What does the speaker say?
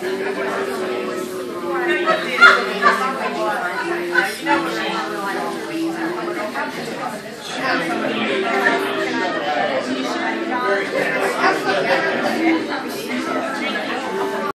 She has somebody